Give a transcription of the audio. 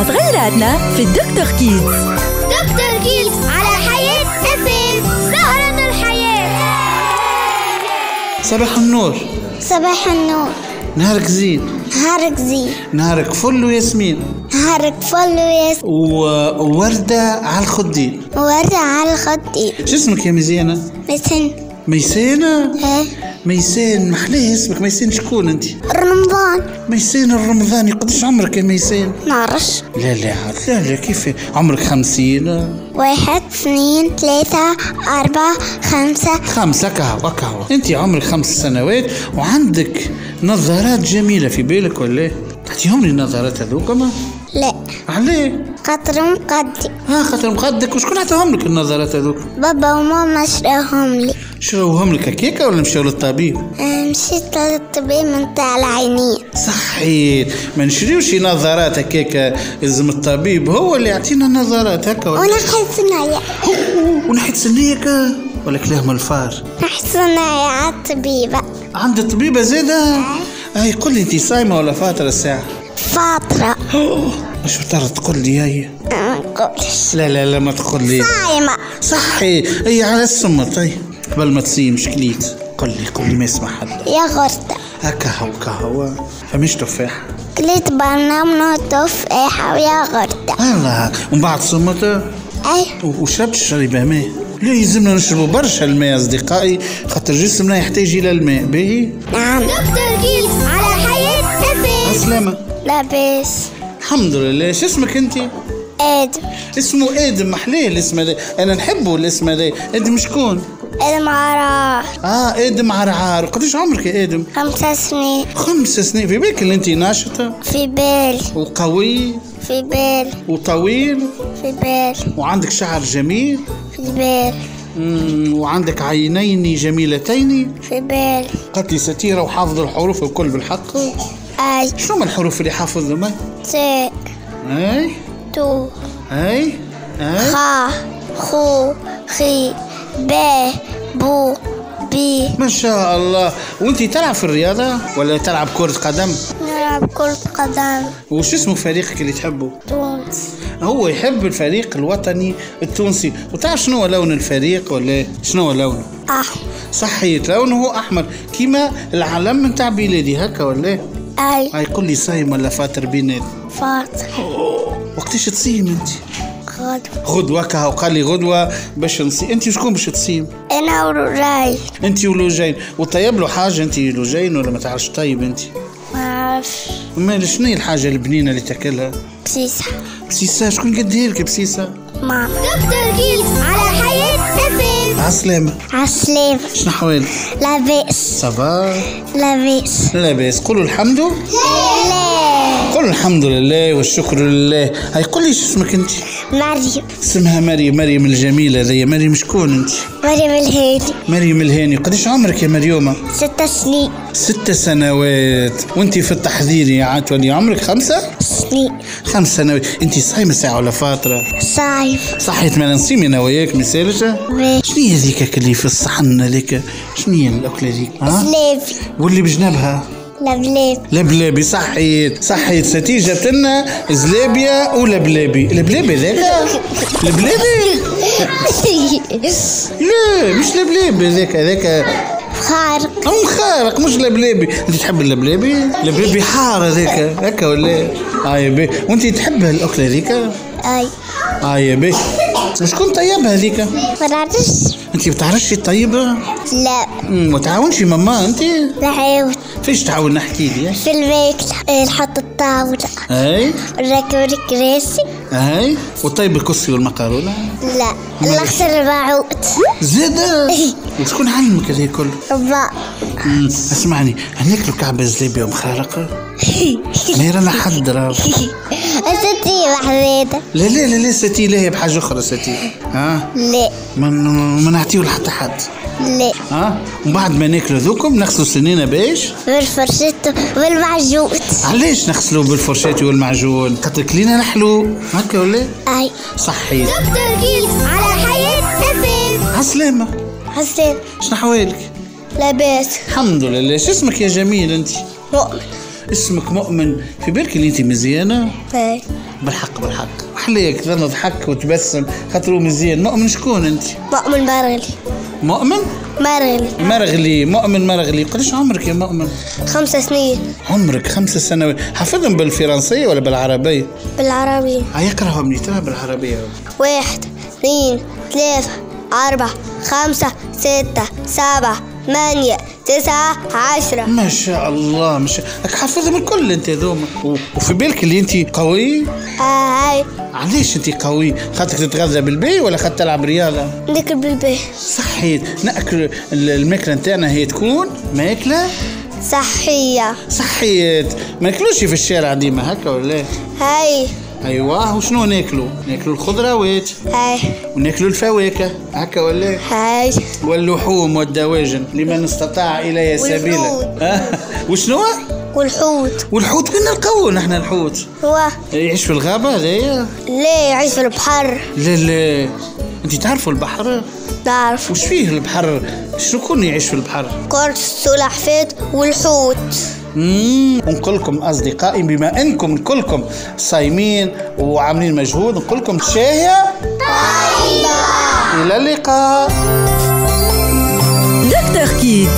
مع صغيراتنا في الدكتور كيدز. دكتور كيدز على حياة افم زهرة الحياة. صباح النور. صباح النور. نهارك زين. نهارك زين. نهارك فل وياسمين. نهارك فل وياس و- ووردة على الخدين. وردة على الخطي شو اسمك يا مزيانة؟ مثل ميسانة؟ ها ميسان محلاه اسمك ميسان شكون أنت؟ رمضان. ميسان الرمضاني قديش عمرك يا ميسان؟ نعرفش. لا لا لا لا كيف؟ عمرك خمسين؟ واحد اثنين ثلاثة أربعة خمسة. خمسة كهوة كهوة أنت عمرك خمس سنوات وعندك نظارات جميلة في بالك ولا؟ إيه؟ تعطيهم لي النظارات هذوك ما؟ لا. عليه؟ قطر مقدي ها خاطر مقدك وشكون عطاهم لك النظارات هذوك؟ بابا وماما شراهم لي. شروهم لك هكاكا ولا مشاو للطبيب؟ آه، مشيت للطبيب من تاع العينين. صحيت. ما نشريوش نظارات هكاكا لازم الطبيب هو اللي يعطينا النظارات هكا ولا؟ ونحس نايا ونحيد سنيك ولا كلام الفار. نحس نايا على الطبيبة عند الطبيبة زادة هاي قل لي انت صايمة ولا فاطرة الساعة؟ فترة مش بتر تقول لي هي؟ ما نقولش. لا لا لا ما تقول لي. صايمة. صحي. هي على السمر طيب. قبل ما تصيم شكليت. قل لي قل لي ما يسمع حد. يا غردة هكا هو كهوة فمش تفاح. كليت بنان وتفاحة ويا غردة الله ومن بعد صمت؟ أي. وشربت شربة ماء. لا يلزمنا نشربوا برشا الماء أصدقائي. خاطر جسمنا يحتاج إلى الماء. باهي؟ نعم. Doctor Kids على حياة FM عسلامة لاباس الحمد لله. شو اسمك أنت؟ آدم. اسمه آدم. محليه الاسم هذا. أنا نحبه الاسم هذا. آدم شكون؟ المعرار آه إدم عرعار قديش عمرك يا إدم؟ خمسة سنين. خمس سنين. في بالك اللي أنت ناشطة؟ في بال وقوي. في بال وطويل. في بال وعندك شعر جميل. في بال وعندك عينين جميلتين. في بال قالت لي ستيرة وحافظ الحروف الكل بالحق. أي. شنو من الحروف اللي حافظهم؟ تاء أي. تو. أي. أي. خا. خو. خي. با بو بي ما شاء الله. وانت تلعب في الرياضة ولا تلعب كرة قدم؟ نلعب كرة قدم. وش اسمه فريقك اللي تحبه؟ تونس هو يحب الفريق الوطني التونسي. وتعرف شنو هو لون الفريق ولا إيه؟ شنو هو لونه أحمر. صحيت لونه أحمر. كيما العلم نتاع بلادي هكا ولا إيه؟ أي. هاي قل لي صايم ولا فاتر بينات فاطر. وقتاش تصيم انت؟ غدوة غدوة كها وقال لي غدوة باش نصيم أنت شكون باش تصيم أنا وراي أنت ولوجين. وطيب له حاجة أنت لوجين ولا ما تعرفش؟ طيب أنت. ما أمال شنو هي الحاجة البنينة اللي تاكلها؟ بسيسة. بسيسة؟ شكون قدها لك بسيسة؟ ماما. Doctor Kids على حياة FM عسلامة. عسلام شنو حوالك لاباس صباح لاباس لاباس قولوا الحمد. لا. قولوا الحمد لله والشكر لله. هاي قول لي شو اسمك أنت؟ مريم. اسمها مريم. مريم الجميلة ذي. مريم شكون أنت؟ مريم الهادي. مريم الهاني. قديش عمرك يا مريومة؟ ست سنين. ست سنوات. وأنت في التحضير يا عتولي عمرك خمسة؟ سنين. خمس سنوات. أنت صايمة ساعة ولا فاطرة صايف صحيت ما نصيم أنا وياك مسالجة ماشي شنو هي ذيك اللي في الصحن هذيك؟ شنو هي الأكلة ذيك ها؟ زلابي واللي بجنبها؟ لبلاب لبلابي صحيت. صحيت. ستي جبت لنا زلابيا ولبلابي لبلابي ذاك لبلابي لا مش لبلابي ذاك ذاك خارق أم خارق مش لبلابي أنت تحب اللبلابي لبلابي حار هذاك. هكا ولا؟ آه يا بي. وأنت تحب الأكلة هذيك؟ أي. آه يا بي. شكون طيبها هذيك؟ ما نعرفش انت بتعرفش طيبه لا ما تعاونش ماما أنت؟ نحاول. فيش تعاون نحكي لي. في الماكلة نحط الطاولة. أي. نركب الكراسي أي. وطيب الكسي والمقارونه لا. نغسل البعوض زيادة وشكون علمك هذا كله أمم، اسمعني. هناكلوا كعبة زلابية ومخارقة ما رانا حد راه وحديدة لا لا لا لا ستي لا هي بحاجة أخرى ستي. ها؟ لا. ما ما نعطيو لحتى حد. لا. ها؟ ومن بعد ما ناكلوا ذوكم نغسلوا سنينا باش؟ بالفرشة والمعجون. علاش نغسلوا بالفرشاة والمعجون؟ خاطر كلينا نحلو. هكا ولا؟ أي. صحيت Doctor Kids على حياة FM عسلامة حسين. شنو حوالك؟ لاباس. الحمد لله. شو اسمك يا جميل أنت؟ مؤمن. اسمك مؤمن. في بالك اللي أنت مزيانة؟ أي بالحق بالحق. خليك ظل تضحك وتبسم خاطر هو مزيان. مؤمن شكون أنت؟ مؤمن مرغلي. مؤمن؟ مرغلي. مرغلي مؤمن مرغلي. قديش عمرك يا مؤمن؟ خمس سنين. عمرك خمس سنوات. حافظهم بالفرنسية ولا بالعربية؟ بالعربي هاي اقراهم لي ترى بالعربية. واحد اثنين ثلاثة أربعة خمسة ستة سبعة. ثمانية تسعة عشرة. ما شاء الله ما شاء راك حافظهم الكل أنت ذوما. و- وفي بالك اللي أنت قوي؟ آه هاي. علاش أنت قوي؟ خاطرك تتغذى بالبي ولا خاطر تلعب رياضة؟ ذكر بالبي. صحيت. نأكل ال- الماكلة نتاعنا هي تكون ماكلة؟ صحية. صحيت. ما ناكلوش في الشارع ديما هكا ولا؟ لا هاي. أيوه. وشنو ناكلوا ناكلوا الخضروات هاي. وناكلوا الفواكه. هكا ولا لا هاي. واللحوم والدواجن لمن استطاع إلي سبيلا. والحوت. وشنو؟ والحوت. والحوت وين نلقوه نحن الحوت. هو. يعيش في الغابة هذايا؟ ليه يعيش في البحر. لا لا. أنت تعرفوا البحر؟ نعرف. وش فيه البحر؟ شكون يعيش في البحر؟ كرة السلحفاة والحوت. مم، ونقول لكم أصدقائي بما إنكم كلكم صايمين وعاملين مجهود نقول لكم شاهيه إلى اللقاء. دكتور كيدز